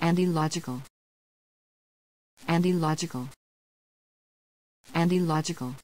and illogical and illogical and illogical